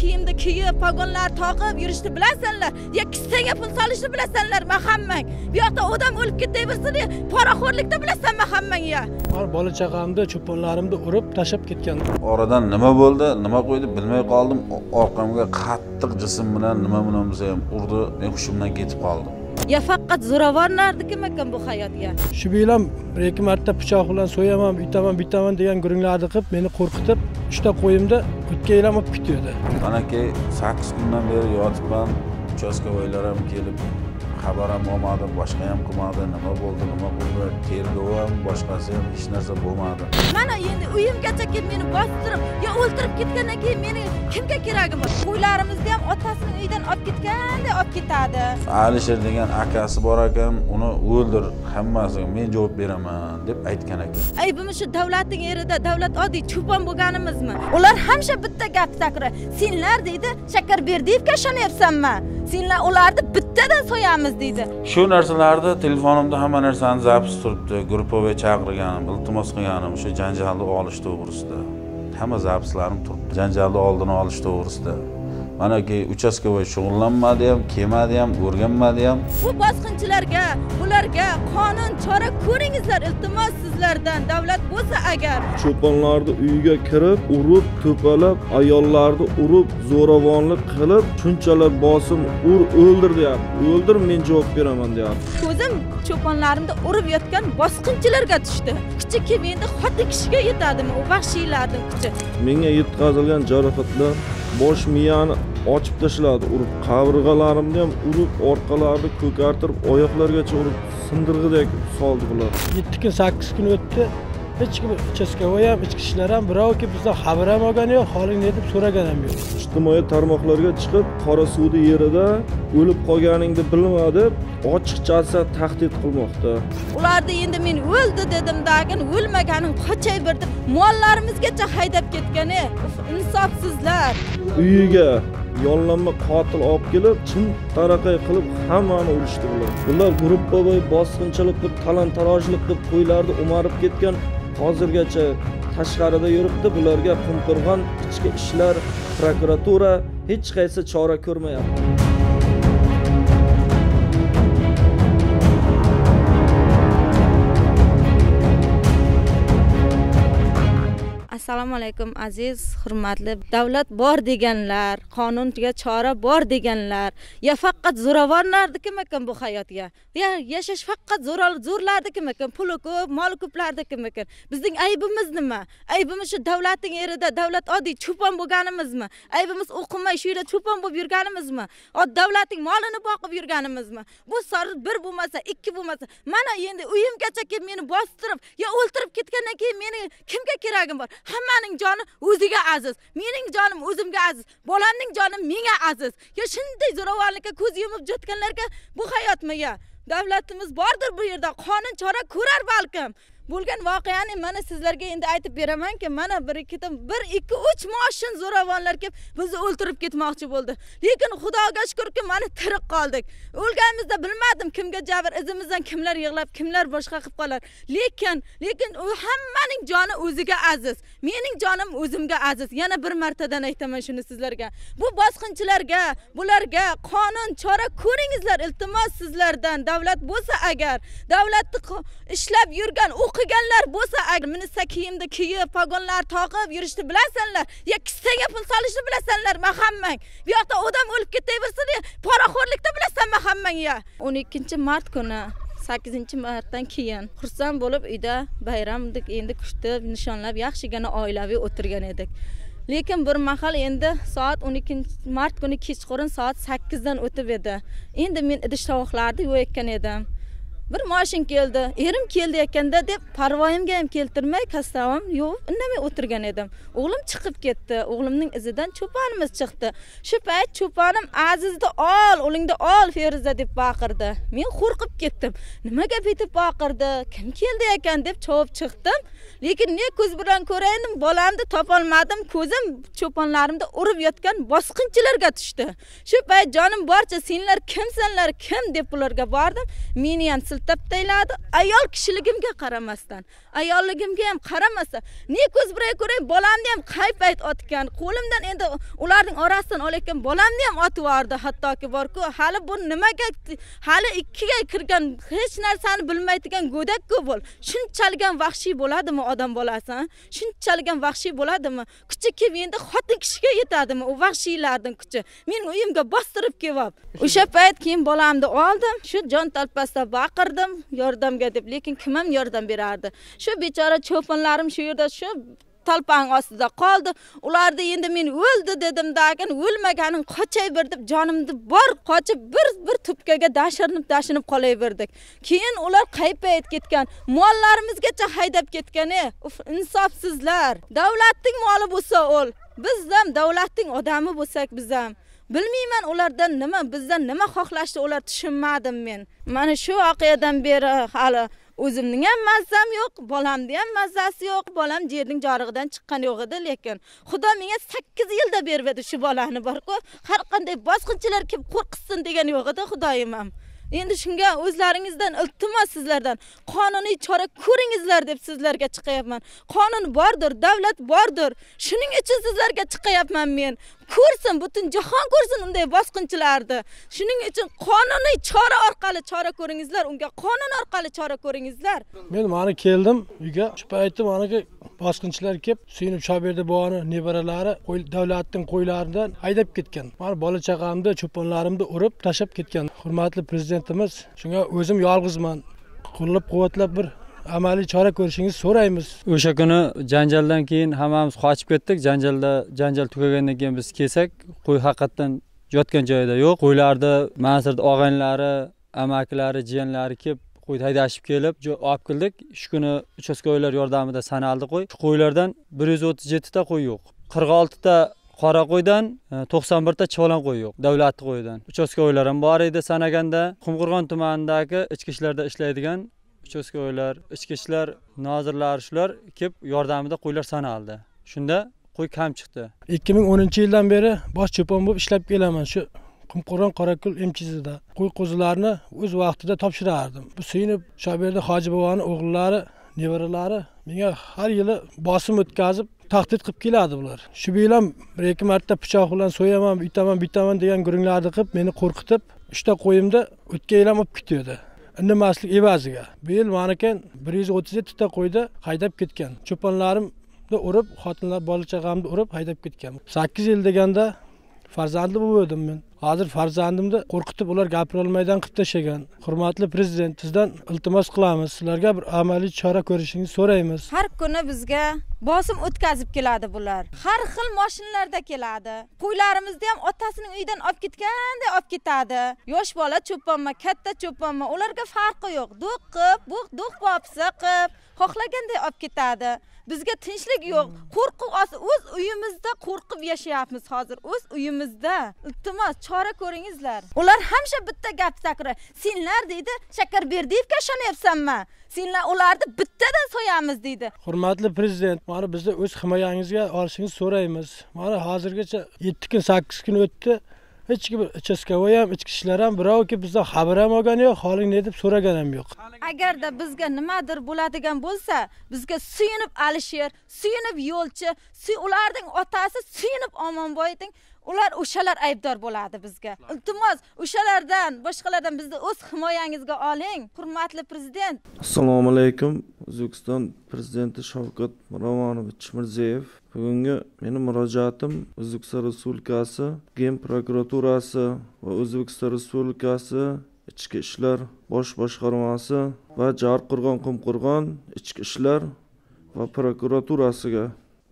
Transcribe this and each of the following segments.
kiyimni kiyib pogonlar taqib yurishni bilasanlar. Yo kissaga pul solishni bilasanlarmi hammang bu yoqda odam o'lib ketaversin poraxo'rlikni bilasanmi hammang ya. Bola chaqamni cho'ponlarimni urib tashlab ketgan. Oradan nima bo'ldi nima qo'ydi bilmay qoldim. Orqamga qattiq jism bilan nima bilan bo'lsa ham urdi men hushimdan ketib qoldim yo faqat zo'ravonlarnikimi ekan bu hayotga? Shu bilan bir ikki marta pichoq bilan so'yaman buytaman buytaman degan gurunglarni qilib meni qo'rqitib uchta qo'yimda o'tkaylam olib ketdi manaki sakkiz kundan beri yotibman uchastkovoylar ham kelib xabar ham olmadi boshqa ham qilmadi nima bo'ldi nima bo'ldi tergov ham boshqasi ham hech narsa bo'lmadi. Mana uyimgacha kelib meni bostirib yo o'ltirib ketgandan keyin meni kimga keragim bor qo'ylarimizni ham otasini uyidan olib ketganday olib ketadi. Alisher degan akasi bor ekan uni o'ldir hammasiga men javob beraman deb aytgan ekan. Aybimiz shu davlatning erida davlat oddiy cho'pon bo'lganimizmi? Ular hamisha bitta gap takror senlar deydi shakarberdiyevga ishonyapsanmi senlar ularni bittadan so'yamiz deydi? Shu narsalarni telefonimda hamma narsani zapis turibdi. Grupповой chaqirganim iltimos qilganim o'sha janjalni olish to'g'risida. Hamma zapislarim turibdi. Janjalni oldini olish to'g'risida. Manaki uchastkovoy shug'ullanmadi ham kelmadi ham o'rganmadi ham bu bosqinchilarga bularga qonun ko'ringizlar iltimos sizlardan. Davlat bo'lsa agar. Cho'ponlarni uyiga kirib urib to'palab ayollarni urib zo'ravonlik qilib shunchalar bosim ur o'ldir deyapti. O'ldir men javob beraman deyapti. Ko'zim cho'ponlarimni urib yotgan bosqinchilarga tushdi. Kuchi kim endi? Xotin kishiga yetadimi? U vahshiylarni kuchi menga yetkazilgan jarohatlar bosh miyani ochib tashladi urib qavig'alarimni ham urib orqalarini ko'kartirib oyoqlargacha urib sindirg'idek soldi bular. Yetti kun sakkiz kun o'tdi. Hech kim uchastkovoy ham ichki ishlar ham birov kelib bizdan xabar ham olgani yo'q holing ne deb so'ragan ham yo'q. Ijtimoiy tarmoqlarga chiqib qora suvni yerida o'lib qolganingni bilma deb ochiqchasi tahdid qilmoqda. Ularni endi men o'ldi dedim dagin o'lmaganim qochay bir deb mollarimizgacha haydab ketgan e insofsizlar. Uyiga yollanma qotil olib kelib chin taraqay qilib hammani urishdi bular bular grupповой bosqinchilik qilib talon tarojlik qilib qo'ylarni o'marib ketgan. Hozirgacha tashqarida yuribdi bularga qumqo'rg'on ichki ishlar prokuratura hech qaysi chora ko'rmayapti. Assalomu alaykum aziz hurmatli davlat bor deganlar qonunga chora bor deganlar. Yo faqat zo'ravonlarnikimi ekan bu hayotga? Yo yashash faqat zo'rlarnikimi ekan? Puli ko'p moli ko'plarnikimi ekan? Bizning aybimiz nima? Aybimiz shu davlatning erida davlat oddiy cho'pon bo'lganimizmi? Aybimiz o'qimay shu yerda cho'pon bo'lib yurganimizmi? Davlatning molini boqib yurganimizmi? Bu sor bir bo'lmasa ikki bo'lmasa mana endi uyimgacha kelib meni bostirib yo o'ltirib ketgandan keyin meni kimga keragim bor? Hammaning joni o'ziga aziz mening jonim o'zimga aziz bolamning joni menga aziz. Yo shunday zo'ravonlikka ko'z yumib yotganlarga bu hayotmi yo davlatimiz bordir bu yerda qonun chora ko'rar balkim. Bo'lgan voqeani mana sizlarga endi aytib beramanki mana bir ikkita bir ikki uch moshin zo'ravonlar kelib bizni o'ltirib ketmoqchi bo'ldi. Lekin xudoga shukurki mana tirik qoldik. O'lganimizda bilmadim kimga jabr izimizdan kimlar yig'lab kimlar boshqa qilib qolar. Lekin lekin u hammaning joni o'ziga aziz. Mening jonim o'zimga aziz. Yana bir martadan aytaman shuni sizlarga. Bu bosqinchilarga bularga qonun chora ko'ringizlar iltimos sizlardan. Davlat bo'lsa agar davlatni ishlab yurgan o'qiganlar bo'lsa agar kiyimni kiyib pogonlar taqib yurishni bilasanlar yo kissaga pul solishni bilasanlarmi hammang bu yoqda odam o'lib ketaversin poraxo'rlikni bilasanmi hammang ya o'n ikkinchi mart kuni sakkizinchi martdan keyin xursand bo'lib uyda bayramdek endi kutib nishonlab yaxshigina oilaviy o'tirgan edik. Lekin bir mahal endi soat o'n ikkinchi mart kuni kechqurun soat sakkizdan o'tib edi. Endi men idish tovoqlarni yuvayotgan edim. Bir moshin keldi erim keldi ekanda deb parvoyimga ham keltirmay kastavim yuvib indamay o'tirgan edim. O'g'lim chiqib ketdi o'g'limning izidan cho'ponimiz chiqdi. Shu payt cho'ponim azizni ol o'lingni ol feruza deb baqirdi. Men qo'rqib ketdim. Nimaga bitib baqirdi? Kim keldi ekan deb chovib chiqdim. Lekin ne ko'z bilan ko'raydim bolamni topolmadim. Ko'zim cho'ponlarimni urib yotgan bosqinchilarga tushdi. Shu payt jonim borcha senlar kimsanlar kim deb ularga bordim. Meni ham siltab tashladi ayol kishiligimga qaramasdan ayolligimga ham qaramasdan. Ne ko'z bilan ko'ray bolamni ham qay payt otgan. Qo'limdan endi ularning orasidan olayotgan bolamni ham otib yubordi hattoki borku. Hali bu nimaga hali ikkiga kirgan hech narsani bilmaydigan go'dakku bo'l. Shunchalik ham vahshiy bo'ladimi odam bolasi shunchalik ham vahshiy bo'ladimi? Kuchi kelib endi xotin kishiga yetadimi u vahshiylarning kuchi? Meni uyimga bostirib kelyapti. O'sha payt keyin bolamni oldim. Shu jon talpasda bordim yordamga deb. Lekin kim ham yordam berardi? Shu bechora cho'ponlarim shu yerda shu talpang ostida qoldi. Ularni endi men o'ldi dedim keyin o'lmaganing qochay bir deb jonimni bor qochib bir bir tupkaga dashirinib dashinib qolaverdik. Keyin ular qaypayib ketgan mollarimizgacha haydab ketgan e insofsizlar. Davlatning moli bo'lsa o'l biz ham davlatning odami bo'lsak biz ham bilmayman ulardan nima bizdan nima xohlashni ular tushunmadim men. Mana shu voqeadan beri hali o'zimning ham mazzam yo'q bolamni ham mazzasi yo'q bolam yerning jorig'idan chiqqani yo'q edi lekin xudo menga sakkiz yilda berib edi shu bolani borku har qanday bosqinchilar kelib qo'rqitsin degani yo'q edi xudoyim ham. Endi shunga o'zlaringizdan iltimos sizlardan qonuniy chora ko'ringizlar deb sizlarga chiqyapman. Qonun bordir davlat bordir shuning uchun sizlarga chiqyapman men. Ko'rsin butun jahon ko'rsin unday bosqinchilarni. Shuning uchun qonuniy chora orqali chora ko'ringizlar unga qonun orqali chora ko'ringizlar. Men mana keldim uyga shu paytda manaki bosqinchilar kelib suyunib shoberdi buvani nevaralari davlatning qo'ylaridan haydab ketgan. Mani bola chaqamni cho'ponlarimni urib tashlab ketgan. Hurmatli prezidentimiz shunga o'zim yolg'izman. Qo'llab quvvatlab bir amaliy chora ko'rishingizni so'raymiz. O'sha kuni janjaldan keyin hammamiz qochib ketdik. Janjalda janjal tugagandan keyin biz kelsak qo'y haqiqatdan yotgan joyida yo'q. Qo'ylarni manzirni og'aynilari amakilari jiyanlari kelib qo'yni haydashib kelib olib keldik. Shu kuni uchastkovoylar yordamida sanaldi qo'y. Shu qo'ylardan bir yuz o'ttiz yettita qo'y yo'q. Qirq oltita qora qo'ydan e, to'qson birta cho'lon qo'y yo'q. Davlatni qo'yidan uchastkovoylar ham bor edi sanaganda. Qumqo'rg'on tumanidagi ichki ishlarda ishlaydigan uchastkovoylar ichki ishlar nozirlari shular kelib yordamida qo'ylar sanaldi shunda qo'y kam chiqdi. ikki ming o'ninchi yildan beri bosh cho'pon bo'lib ishlab kelaman shu qumqo'ron qorako'l mchzda qo'y qo'zilarni o'z vaqtida topshirardim. Bu suyunib hoji boboni o'g'illari nevaralari menga har yili bosim o'tkazib tahdid qilib keladi bular. Shu bilan bir ikki marta pichoq bilan so'yaman buytaman bitaman degan gurunglarni qilib meni qo'rqitib uchta qo'yimni o'tga yil olib ketuvdi indamaslik evaziga. Bu yil maniki bir yuz o'ttiz yettita qo'yni haydab ketgan. Cho'ponlarimni urib xotinlar bola chaqamni urib haydab ketgan. Sakkiz yil deganda farzandli bo'lgandim men. Hozir farzandimni qo'rqitib ular gapirolmaydan qilib tashlagan hurmatli prezident sizdan iltimos qilamiz. Sizlarga bir amaliy chora ko'rishingizni so'raymiz. Har kuni bizga bosim o'tkazib keladi bular. Har xil moshinalarda keladi. Qo'ylarimizni ham otasining uyidan olib ketganday olib ketadi. Yosh bola cho'ponmi katta cho'ponmi ularga farqi yo'q. Do'q qilib bu do'q popsa qilib xohlaganday olib ketadi. Bizga tinchlik yo'q. Qo'rquv o'z uyimizda qo'rqib yashayapmiz hozir. O'z uyimizda. Iltimos chora ko'ringizlar. Ular hamsha bitta gap takror senlar deydi shakarberdiyevga ishonyapsanmi? Senlar ularni bittadan so'yamiz deydi. Hurmatli prezident mana bizni o'z himoyangizga olishingizni so'raymiz. Mana hozirgacha yetti kun sakkiz kun o'tdi hech kim uchastkavoy ham ichki ishlar ham birovki bizdan xabar ham olgani yo'q holing ne deb so'ragan ham yo'q. Agarda bizga nimadir bo'ladigan bo'lsa bizga suyunib alisher suyunib yo'lchi ularning otasi suyunib omonboyning ular o'shalar aybdor bo'ladi bizga. Iltimos o'shalardan boshqalardan bizni o'z himoyangizga oling hurmatli prezident. Assalomu alaykum o'zbekiston prezidenti shavkat miromonovich mirziyoyev. Bugungi meni murojaatim o'zbekiston respublikasi gen prokuraturasi va o'zbekiston respublikasi ichki ishlar bosh boshqarmasi va jarqo'rg'on qumqo'rg'on ichki ishlar va prokuraturasiga.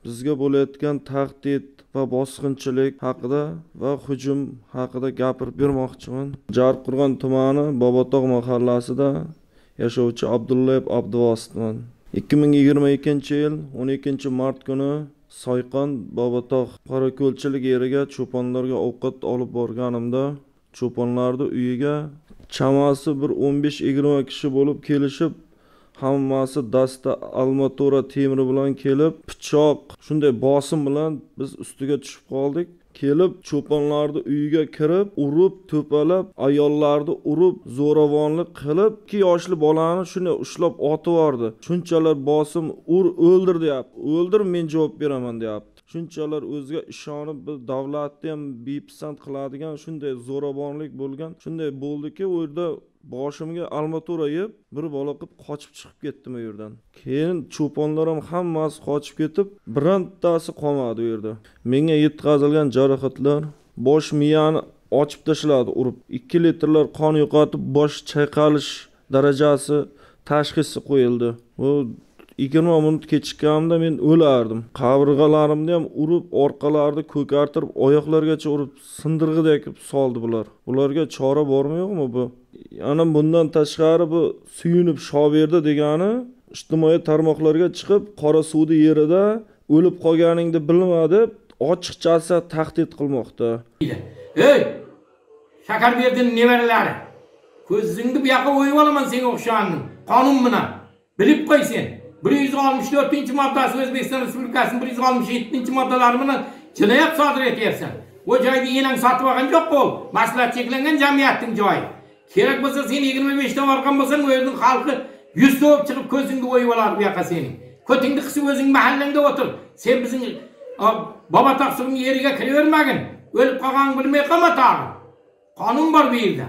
Bizga bo'layotgan tahdid va bosqinchilik haqida va hujum haqida gapirib bermoqchiman. Jarqurg'on tumani bobotog' mahallasida yashovchi abdullayev abduvositman. ikki ming yigirma ikkinchi yil o'n ikkinchi mart kuni soyqon bobotog' qorako'lchilik yeriga cho'ponlarga ovqat olib borganimda cho'ponlarni uyiga chamasi bir o'n besh yigirma kishi bo'lib kelishib hammasi dasta almatora temiri bilan kelib pichoq shunday bosim bilan biz ustiga tushib qoldik. Kelib cho'ponlarni uyiga kirib urib to'palab ayollarni urib zo'ravonlik qilib ikki yoshli bolani shunday ushlab otib yubordi. Shunchalar bosim ur o'ldir deyapti. O'ldir men javob beraman deyapti. Shunchalar o'ziga ishonib bir davlatni ham bepisand qiladigan shunday zo'ravonlik bo'lgan shunday bo'ldiki u yerda boshimga armatura yeb bir bola qilib qochib chiqib ketdim u yerdan. Keyin cho'ponlar ham hammasi qochib ketib birontasi qolmadi u yerda. Menga yetkazilgan jarohatlar bosh miyani ochib tashladi urib. Ikki litrlar qon yo'qotib bosh chayqalish darajasi tashxisi qo'yildi. U yigirma minut kechikkanimda men o'lardim. Qabrg'alarimni ham urib orqalarini ko'kartirib oyoqlargacha urib sindirg'idek qilib soldi bular. Bularga chora bormi yo'qmi bu? Ana bundan tashqari bu suyunib shoberdi degani ijtimoiy tarmoqlarga chiqib qora suvni yerida o'lib qolganingni bilma deb ochiqchasi tahdid qilmoqda. Ey shakarberdining nevaralari! Ko'zingni bu yoqqa o'yib olaman senga o'xshaganni qonun bilan. Bilib qo'y sen. bir yuz oltmish to'rtinchi moddasi o'zbekiston respublikasini bir yuz oltmish yettinchi moddalari bilan jinoyat sodir etyapsan. U joyni enang sotib olgan yo'q u maslahat cheklangan jamiyatning joyi. Kerak bo'lsa sen yigirma beshdan olgan bo'lsang u xalqi yuzta bo'lib chiqib ko'zingni o'yib oladi bu yoqqa sening. Ko'tingni qisib o'zing mahallangda o'tir. Sen bizning bobo taqsimni yeriga kiravermagin. O'lib qolganingni bilmay qolma tag'in qonun bor bu yerda.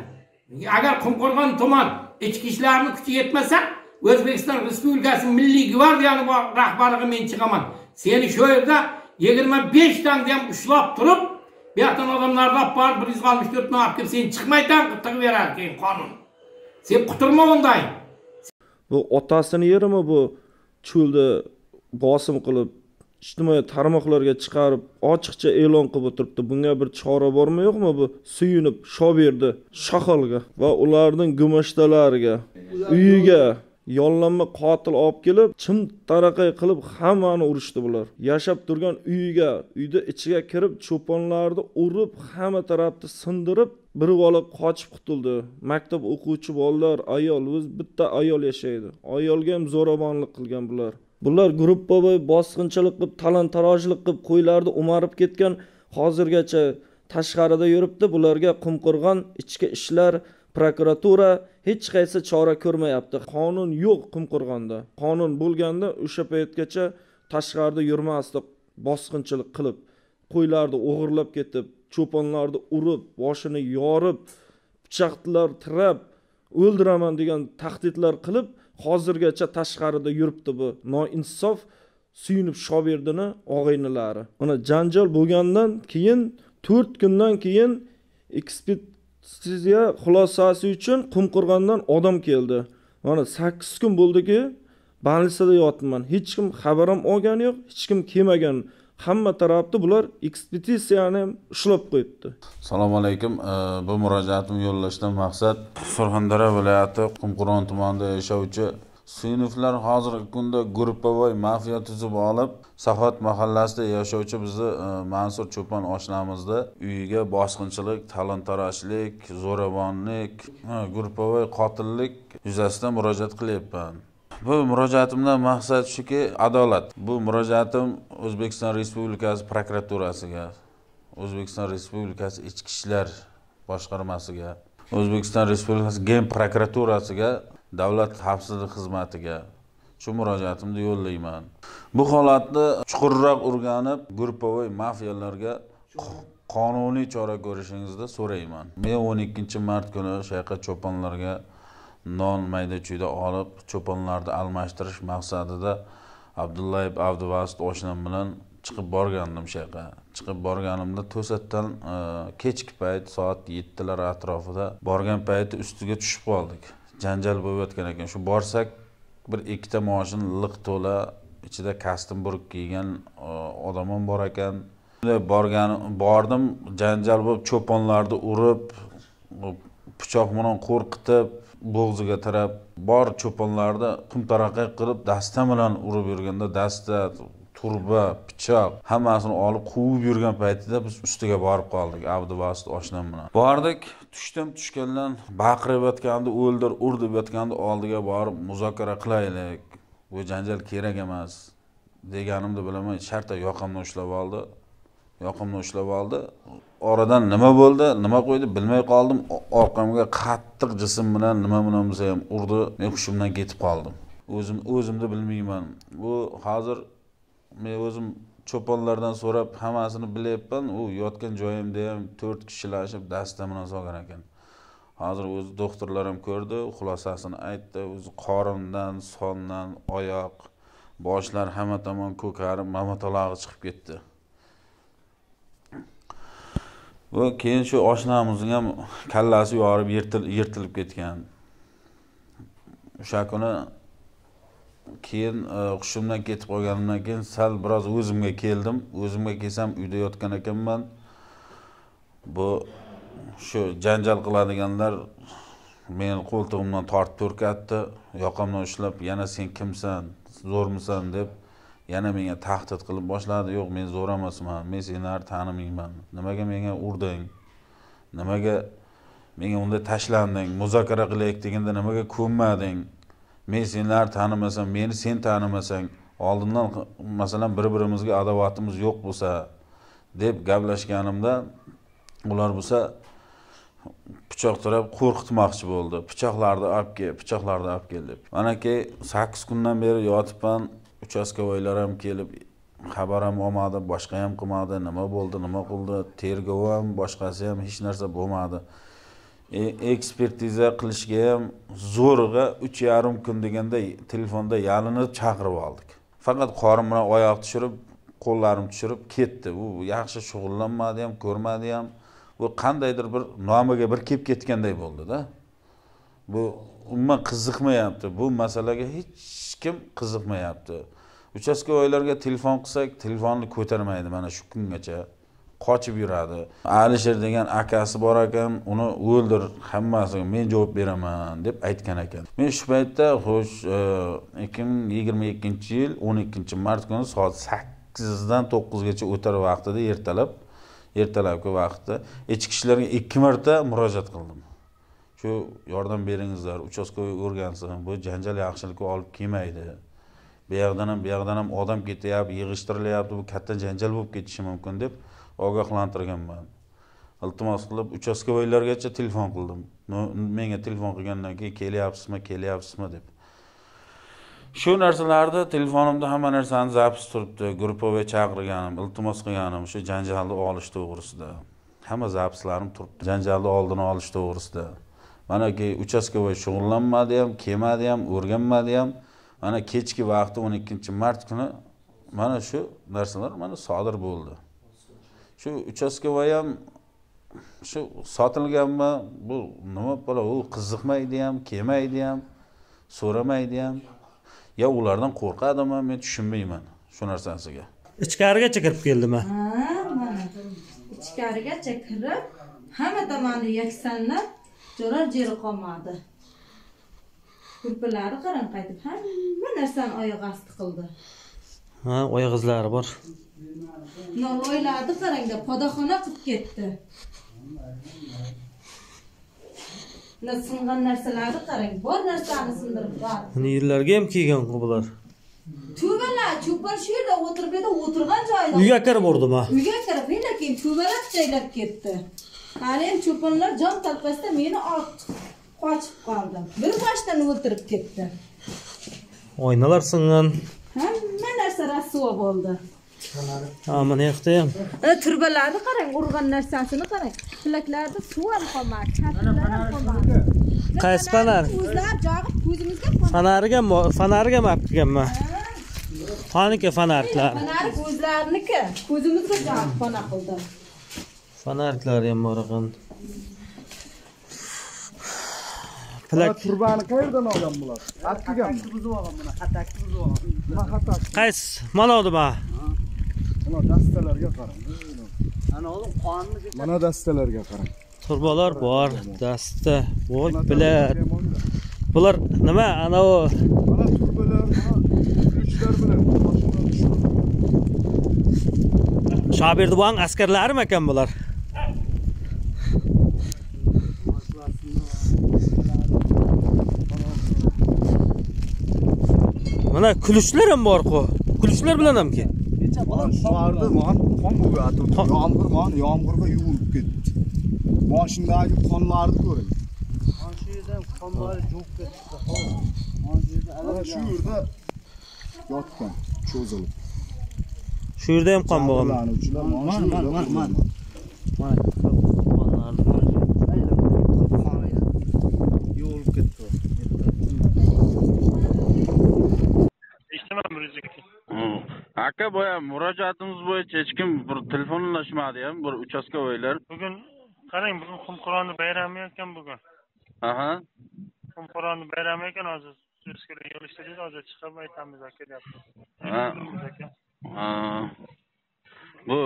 Agar qumqo'rg'on tuman ichki ishlarni kuchi yetmasa o'zbekiston respublikasi milliy gvardiyani rahbarlig'i men chiqaman. Seni shu yerda yigirma beshtangda ham ushlab turib bu yoqdan odamlarni olib borib bir yuz oltmish to'rtni olib kelib seni chiqmaydan tig'ib beradi keyin qonun. Sen quturma undan bu otasini yerimi bu cho'lda bosim qilib ijtimoiy tarmoqlarga chiqarib ochiqcha e'lon qilib o'tiribdi. Bunga bir chora bormi yo'qmi bu? Suyunib shoberdi shoxolga va ularning gumashtalariga uyiga. Yollanma qotil olib kelib chim taraqay qilib hammani urishdi bular. Yashab turgan uyiga uyni ichiga kirib cho'ponlarni urib hamma tarafni sindirib bir bola qochib qutuldi. Maktab o'quvchi bolalar ayol o'zi bitta ayol yashaydi. Ayolga ham zo'ravonlik qilgan bular. Bular gruppaviy bosqinchilik qilib talon tarojlik qilib qo'ylarni o'marib ketgan hozirgacha tashqarida yuribdi. Bularga qumqo'rg'on ichki ishlar prokuratura hech qaysi chora ko'rmayapti. Qonun yo'q qumqo'rg'onda. Qonun bo'lganda o'sha paytgacha tashqarida yurmasdi bosqinchilik qilib qo'ylarni o'g'irlab ketib cho'ponlarni urib boshini yorib pichoqlar tirab o'ldiraman degan tahdidlar qilib hozirgacha tashqarida yuribdi bu noinsof suyunib shoberdini og'aynilari. Mana janjal bo'lgandan keyin to'rt kundan keyin ekspert sizga xulosasi uchun qumqo'rg'ondan odam keldi. Mana sakkiz kun bo'ldiki больницада yotibman. Hech kim xabar ham olgani yo'q hech kim kelmagan hamma tarafni bular ekspeditsiyani ham ushlab qo'yibdi. Assalomu alaykum. Bu murojaatimni yo'llashdan maqsad surxondaryo viloyati qumqo'rg'on tumanida yashovchi suyunovlar hozirgi kunda gruppavoy mafiya tuzib olib saxot mahallasida yashovchi bizni e, mansur cho'pon oshnamizni uyiga bosqinchilik talon tarojlik zo'ravonlik e, gruppavoy qotillik yuzasidan murojaat qilyapman. Bu murojaatimdan maqsad shuki adolat. Bu murojaatim o'zbekiston respublikasi prokuraturasiga o'zbekiston respublikasi ichki ishlar boshqarmasiga o'zbekiston respublikasi gen prokuraturasiga davlat xavfsizlik xizmatiga shu murojaatimni yo'llayman. Bu holatni chuqurroq o'rganib групповой mafiyalarga qonuniy chora ko'rishingizni so'rayman. Men o'n ikkinchi mart kuni o'sha yoqqa cho'ponlarga non mayda chuyda olib cho'ponlarni almashtirish maqsadida abdullayev abduvasit oshnam bilan chiqib borgandim o'sha yoqqa chiqib borganimda to'satdan e, kechki payt soat yettilar atrofida borgan payti ustiga tushib qoldik. Janjal bo'layotgan ekan. Shu borsak bir ikkita moshin liq to'la ichida kostyum burib kiygan e, odam ham bor ekan. Borgan bordim janjal bo'lib cho'ponlarni urib pichoq bilan qo'rqitib bo'g'ziga tirab bor cho'ponlarni qumtaraqay qilib dasta bilan urib yurganda dasta turba pichoq hammasini olib quvib yurgan paytida biz ustiga borib qoldik. Abdubasit oshnam bilan. Bordik tushdim tushgandan baqirib yotgandi o'ldir ur deb yotgandi oldiga borib muzokara qilaylik. Bu janjal kerak emas deganimni bilaman. Shartta yoqamdan ushlab oldi yoqimni ushlab oldi. Oradan nima bo'ldi nima qo'ydi bilmay qoldim. Orqamga qattiq jism bilan nima bilan bo'lsa ham urdi men hushimdan ketib qoldim. O'zim o'zimni bilmayman. Bu hozir men o'zim cho'ponlardan so'rab hammasini bilyapman. U yotgan joyimda ham to'rt kishilashib dasta bilan solgan ekan. Hozir o'zi doktorlar ham ko'rdi xulosasini aytdi. O'zi qorindan sondan oyoq boshlar hamma tomon ko'karib mamatolog'i chiqib ketdi. Va keyin shu oshnamizni ham kallasi yorib yirtilib ketgan. O'sha kuni keyin e, hushimdan ketib qolganimdan keyin sal biroz o'zimga keldim. O'zimga kelsam uyda yotgan ekanman. Bu shu janjal qiladiganlar meni qo'ltig'imdan tortib to'rkatdi yoqamdan ushlab yana sen kimsan? Zo'rmisan? deb yana menga tahdid qilib boshladi. Yo'q men zo'r emasman men seni tanimayman nimaga menga urding? Nimaga menga unda tashlanding? Muzokara qilaylik deganda nimaga ko'nmading? Men senlarni tanimasam meni sen tanimasang oldindan masalan bir birimizga adovatimiz yo'q bo'lsa deb gaplashganimda ular bo'lsa pichoq tirab qo'rqitmoqchi bo'ldi. Pichoqlarni olib kel pichoqlarni olib kel deb. Manaki sakkiz kundan beri yotibman uchastkavoylar ham kelib xabar ham olmadi boshqa ham qilmadi nima bo'ldi nima qildi tergov ham boshqasi ham hech narsa bo'lmadi. E, ekspertiza qilishga ham zo'rg'a uch yarim kun deganda telefonda yalinib chaqirib oldik. Faqat qorin bilan oyoq tushirib qo'llarim tushirib ketdi. U yaxshi shug'ullanmadi ham ko'rmadi ham. Bu qandaydir bir nomiga bir kelib ketganday bo'ldida bu umuman qiziqmayapti. Bu masalaga hech kim qiziqmayapti. Uchastkavoylarga telefon qilsak telefonni ko'tarmaydi mana shu kungacha. Qochib yuradi. Alisher degan akasi bor ekan uni o'ldir hammasiga men javob beraman deb aytgan ekan. Men shu paytda xo'sh e, ikki ming yigirma ikkinchi yil o'n ikkinchi mart kuni soat sakkizdan to'qqizgacha o'tar vaqtida ertalab ertalabki vaqtda ichki ishlarga ikki marta murojaat qildim. Shu yordam beringizlar uchastkovoy o'rgansin bu janjal yaxshilikka olib kelmaydi. Bu yoqdan ham bu yoqdan ham odam ketyapti yig'ishtirilyapti bu katta janjal bo'lib ketishi mumkin deb ogohlantirganman. Iltimos qilib uchastkovoylargacha telefon qildim. Menga telefon qilgandan keyin kelyapsizmi kelyapsizmi deb. Shu narsalarni telefonimda hamma narsani zapis turibdi grupповой chaqirganim iltimos qilganim shu janjalni olish to'g'risida. Hamma zapislarim turibdi janjalni oldini olish to'g'risida. Manaki keyin uchastkovoy shug'ullanmadi ham kelmadi ham o'rganmadi ham. Mana kechki vaqti o'n ikkinchi mart kuni mana shu narsalar mana sodir bo'ldi. Shu uchastkovoy ham shu sotilganmi bu nima bola u qiziqmaydi ham kelmaydi ham so'ramaydi ham. Yo ulardan qo'rqadimi men tushunmayman shu narsasiga. Ichkarigacha kirib keldimi? Ha mana ichkarigacha kirib hamma tomonni yaksanlab jo'rar jeri qolmadi. Kurpalari qarang qaytib hamma narsani oyoq osti qildi ha oyoq izlari bor. Novvoylarni qarangda podaxona qilib ketdi. Singan narsalarni qarang bor narsani sindirib Buni yerlarga ham kiygan bular. Tubalar cho'pon shu yerda o'tirib edi o'tirgan joyida uyga kirib urdimi uyga kirib yana keyin tubalar jaylab ketdi. Hali ham cho'ponlar jon talpasda meni qochib qoldi. Bir boshdan o'ltirib ketdi. Oynalar singan. Hamma narsa rasvo bo'ldi. Ha mana yoqda ham. Ana turbalarni qarang urgan narsasini qarang. Pilaklarda suv ham qolmadi ham qolmadi. Qaysi fanar? o'zlari jog'ib ko'zimizga qon- fanariga mo- fanariga olib kelganman qaniki fanariklar fanari o'zlariniki ko'zimizga jog'ib qona qildi. Fanariklar ham bor ekan pilak turbani qayerdan olgan bular? Atkiganmi nima xato qaysi? Mana ma mana dastalarga qarang. Mana dastalarga qarang. Turbalar bor dasta voy bilar bular nima anavi mana turbalar bilan bular mana kulishlar ham bor-ku kulishlar bilan hamki Vardı man qon bo'lyapti yomg'ir mana yomg'irga yuvilib ketdi. Boshindagi qonlarni ko'ring. Mana shu yerda qonlari jo'q ketdi. Mana shu yerda yotgan cho'zilib. Shu yerda ham qon bo'lgan mana shu yerda qolgan. yuvilib ketdi eshitaman bir yuz ikki aka boya murojaatimiz bo'yicha hech kim bir telefon ulashmadi ham bir uchastkovoylar bugun qarang bugun qumquronni bayrami ekan bugun. Aha. Qumquronni bayrami ekan hozir dedi hozir chiqib aytamiz aka deyapti. Bu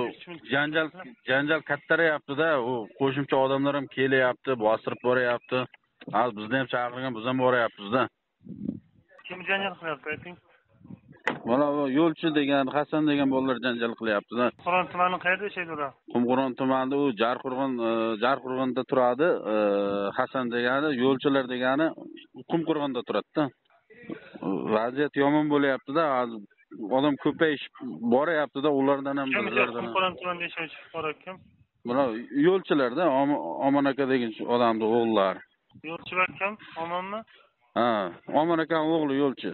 janjal janjal kattarayaptida u qo'shimcha odamlar ham kelyapti bostirib boryapti. Hozir bizni ham chaqirgan biz ham boryapmizda. Kim janjal qilyapti ayting mana bu yo'lchi degan hasan degan bolalar janjal qilyaptida. Qumqurron tumani qayerda yashaydi ular? Qumqo'ron tumanida u jarqo'rg'on e, jarqo'rg'onda turadi e, hasan degani yo'lchilar degani qumqo'rg'onda turadida. Vaziyat yomon bo'lyaptida hozir odam ko'payishib boryaptida ulardan ham kim bizlardan qumqurron tumanida yashovchi fuqaro kim? Bular yo'lchilarda Om- omon aka degan odamni o'g'illari yo'lchi kim? Omonmi? Ha omon akani o'g'li yo'lchi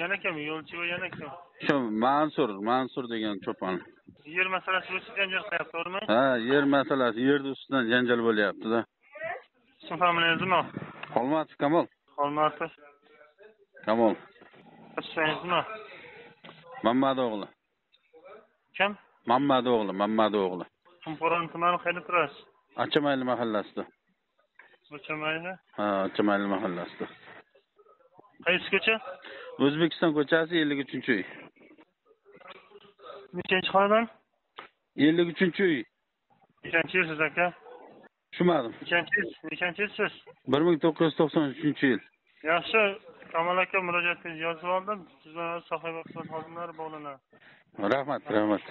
yana kim yo'lchi va yana kim? Shu mansur mansur degan cho'pon. Yer masalasi bo'yicha janjal qilyapti to'g'rimi? Ha yer masalasi yerni ustidan janjal bo'lyaptida. Ism familiyangiz nima xolmatov kamol. Xolmatov. Kamol. Otanggiz nima mamad o'g'li. Kim? Mamad o'g'li mamad o'g'li. Qumqurron tumani qayerda turasiz? Achamayli mahallasida. O'chamayli ha achamayli mahallasida. Qaysi ko'cha o'zbekiston ko'chasi ellik uchinchi uy. Nechanchi xonadon? Ellik uchinchi uy. Nechanchi yilsiz aka? Tushunmadim. Nechanchi yil nechanchi yilsiz bir ming to'qqiz yuz to'qson uchinchi yil. Yaxshi kamol aka murojaatingizni yozib oldim. Siz bilan xizmat xodimlari bog'lanadi rahmat rahmat